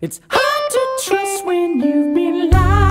It's hard to trust when you've been lied.